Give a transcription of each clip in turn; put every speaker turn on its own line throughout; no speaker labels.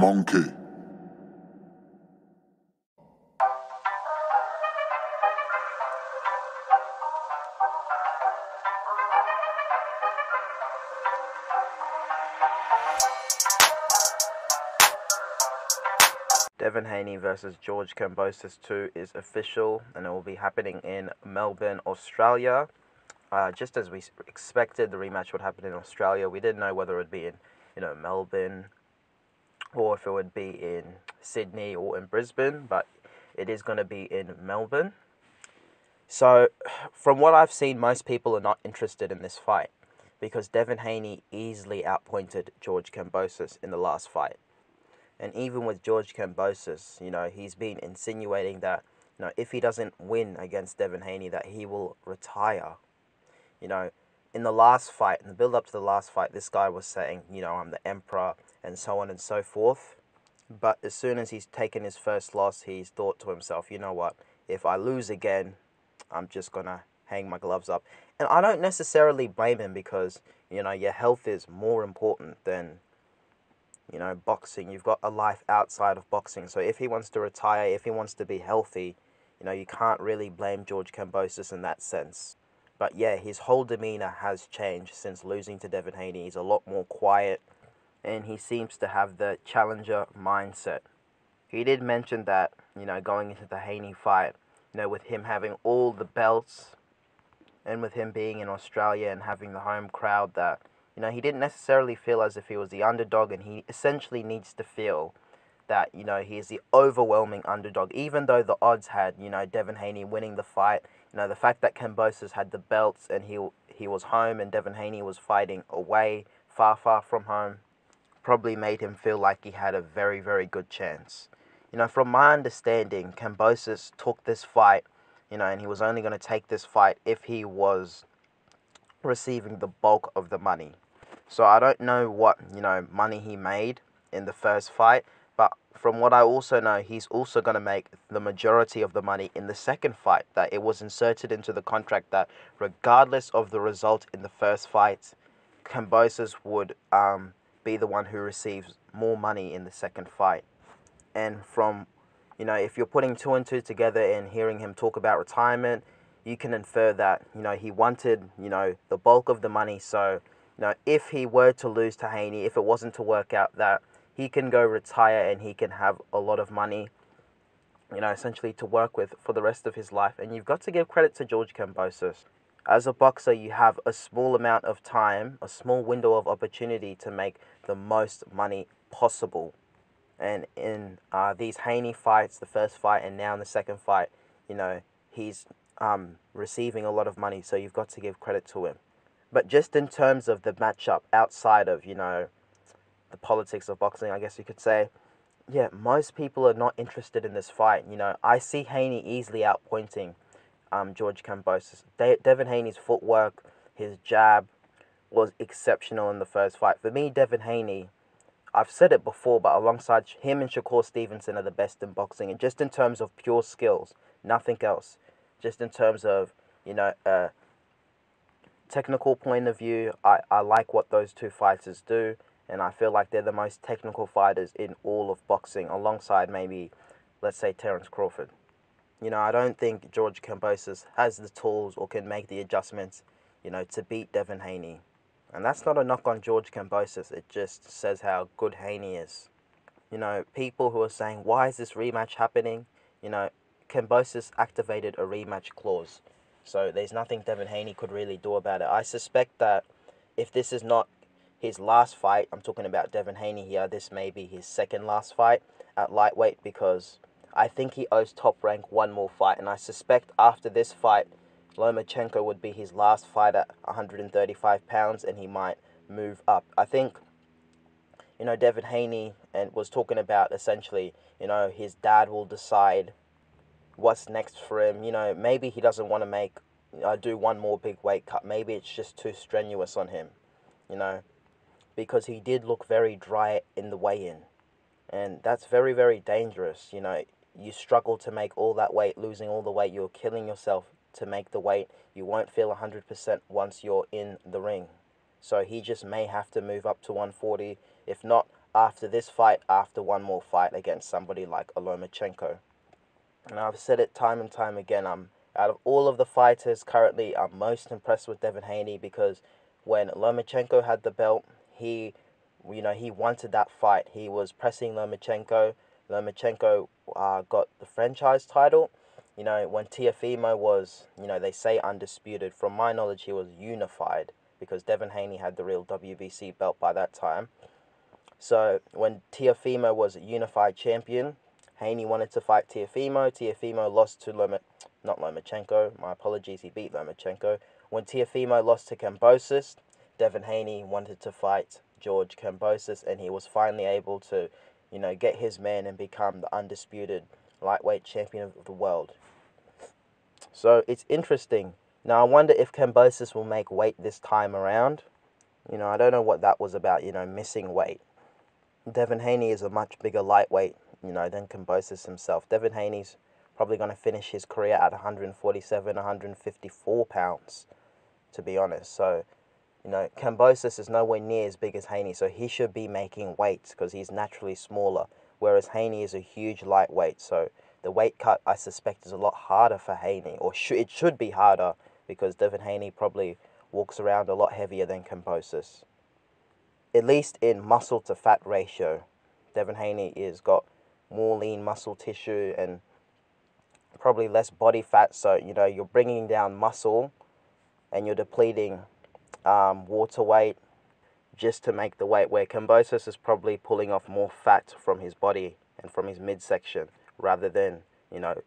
Monkey.
Devin Haney versus George Kambosos 2 is official and it will be happening in Melbourne, Australia. Uh, just as we expected, the rematch would happen in Australia. We didn't know whether it would be in, you know, Melbourne or if it would be in Sydney or in Brisbane, but it is going to be in Melbourne. So, from what I've seen, most people are not interested in this fight because Devin Haney easily outpointed George Kambosos in the last fight. And even with George Kambosos, you know, he's been insinuating that, you know, if he doesn't win against Devin Haney, that he will retire. You know, in the last fight, in the build up to the last fight, this guy was saying, you know, I'm the emperor and so on and so forth. But as soon as he's taken his first loss, he's thought to himself, you know what, if I lose again, I'm just going to hang my gloves up. And I don't necessarily blame him because, you know, your health is more important than you know, boxing. You've got a life outside of boxing. So if he wants to retire, if he wants to be healthy, you know, you can't really blame George Kambosos in that sense. But yeah, his whole demeanor has changed since losing to Devin Haney. He's a lot more quiet and he seems to have the challenger mindset. He did mention that, you know, going into the Haney fight, you know, with him having all the belts and with him being in Australia and having the home crowd that you know, he didn't necessarily feel as if he was the underdog, and he essentially needs to feel that, you know, he is the overwhelming underdog. Even though the odds had, you know, Devin Haney winning the fight, you know, the fact that Kambosos had the belts and he, he was home and Devin Haney was fighting away, far, far from home, probably made him feel like he had a very, very good chance. You know, from my understanding, Kambosos took this fight, you know, and he was only going to take this fight if he was receiving the bulk of the money. So I don't know what, you know, money he made in the first fight, but from what I also know, he's also going to make the majority of the money in the second fight. That it was inserted into the contract that regardless of the result in the first fight, Kambosos would um, be the one who receives more money in the second fight. And from, you know, if you're putting two and two together and hearing him talk about retirement, you can infer that, you know, he wanted, you know, the bulk of the money so you know, if he were to lose to Haney, if it wasn't to work out, that he can go retire and he can have a lot of money, you know, essentially to work with for the rest of his life. And you've got to give credit to George Kambosos. As a boxer, you have a small amount of time, a small window of opportunity to make the most money possible. And in uh, these Haney fights, the first fight and now in the second fight, you know, he's um, receiving a lot of money. So you've got to give credit to him. But just in terms of the matchup outside of, you know, the politics of boxing, I guess you could say, yeah, most people are not interested in this fight. You know, I see Haney easily outpointing um, George Kambosos. De- Devin Haney's footwork, his jab was exceptional in the first fight. For me, Devin Haney, I've said it before, but alongside him and Shakur Stevenson are the best in boxing. And just in terms of pure skills, nothing else. Just in terms of, you know, uh, technical point of view, I, I like what those two fighters do, and I feel like they're the most technical fighters in all of boxing, alongside maybe, let's say, Terence Crawford. You know, I don't think George Kambosos has the tools or can make the adjustments, you know, to beat Devin Haney. And that's not a knock on George Kambosos, it just says how good Haney is. You know, people who are saying, why is this rematch happening? You know, Kambosos activated a rematch clause. So there's nothing Devin Haney could really do about it. I suspect that if this is not his last fight, I'm talking about Devin Haney here, this may be his second last fight at lightweight because I think he owes top rank one more fight. And I suspect after this fight, Lomachenko would be his last fight at 135 pounds and he might move up. I think, you know, Devin Haney and was talking about essentially, you know, his dad will decide what's next for him. You know, maybe he doesn't want to make uh, do one more big weight cut. Maybe it's just too strenuous on him, you know, because he did look very dry in the weigh-in, and that's very very dangerous. You know, you struggle to make all that weight, losing all the weight. You're killing yourself to make the weight. You won't feel 100% once you're in the ring. So he just may have to move up to 140, if not after this fight, after one more fight against somebody like Lomachenko. And I've said it time and time again. I'm out of all of the fighters currently, I'm most impressed with Devin Haney because when Lomachenko had the belt, he, you know, he wanted that fight. He was pressing Lomachenko. Lomachenko uh, got the franchise title. You know, when Teofimo was, you know, they say undisputed. From my knowledge, he was unified because Devin Haney had the real WBC belt by that time. So when Teofimo was a unified champion, Haney wanted to fight Teofimo. Teofimo lost to Loma, not Lomachenko. My apologies, he beat Lomachenko. When Teofimo lost to Kambosos, Devin Haney wanted to fight George Kambosos, and he was finally able to, you know, get his man and become the undisputed lightweight champion of the world. So it's interesting. Now I wonder if Kambosos will make weight this time around. You know, I don't know what that was about, you know, missing weight. Devin Haney is a much bigger lightweight, you know, than Kambosos himself. Devin Haney's probably going to finish his career at 147, 154 pounds, to be honest. So, you know, Kambosos is nowhere near as big as Haney, so he should be making weights because he's naturally smaller, whereas Haney is a huge lightweight. So the weight cut, I suspect, is a lot harder for Haney, or sh- it should be harder because Devin Haney probably walks around a lot heavier than Kambosos. At least in muscle to fat ratio, Devin Haney is got more lean muscle tissue and probably less body fat. So you know you're bringing down muscle, and you're depleting um, water weight just to make the weight. Where Kambosos is probably pulling off more fat from his body and from his midsection rather than you know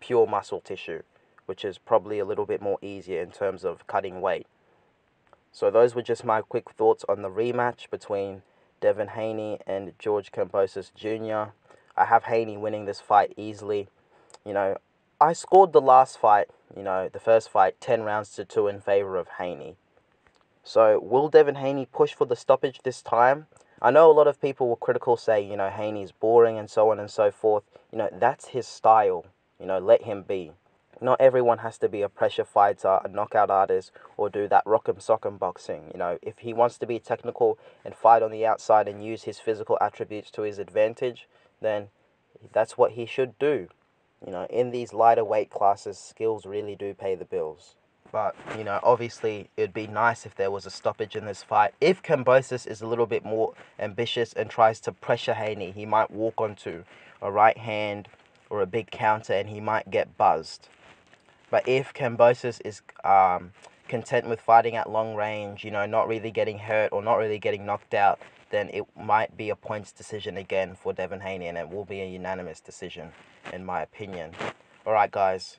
pure muscle tissue which is probably a little bit more easier in terms of cutting weight. So those were just my quick thoughts on the rematch between Devin Haney and George Kambosos Jr. I have Haney winning this fight easily. You know, I scored the last fight, you know, the first fight, 10 rounds to 2 in favor of Haney. So will Devin Haney push for the stoppage this time? I know a lot of people were critical say, you know, Haney's boring and so on and so forth. You know, that's his style. You know, let him be. Not everyone has to be a pressure fighter, a knockout artist, or do that rock'em sock'em boxing. You know, if he wants to be technical and fight on the outside and use his physical attributes to his advantage, then that's what he should do. You know, in these lighter weight classes, skills really do pay the bills. But, you know, obviously it'd be nice if there was a stoppage in this fight. If Kambosos is a little bit more ambitious and tries to pressure Haney, he might walk onto a right hand or a big counter and he might get buzzed. But if Kambosos is um, content with fighting at long range, you know, not really getting hurt or not really getting knocked out, then it might be a points decision again for Devin Haney, and it will be a unanimous decision, in my opinion. Alright, guys,